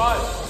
Five.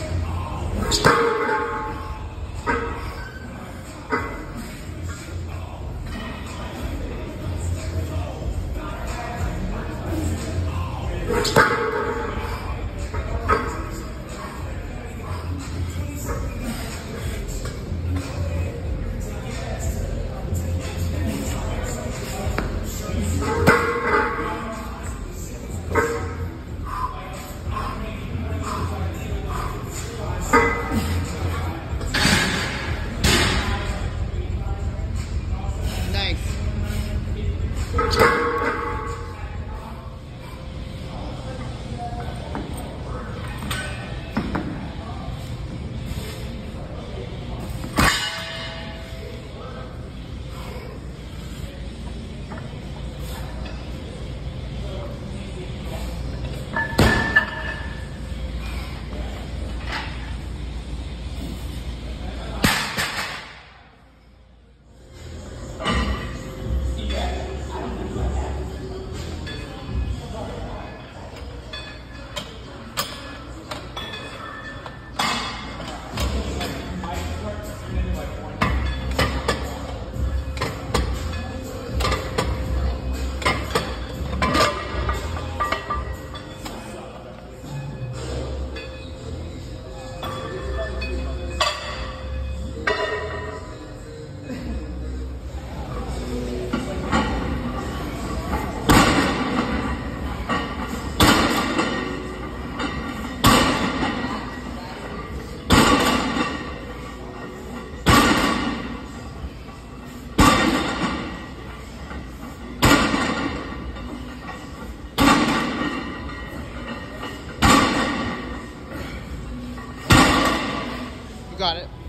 got it.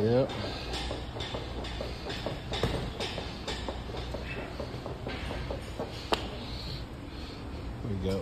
Yep. We go.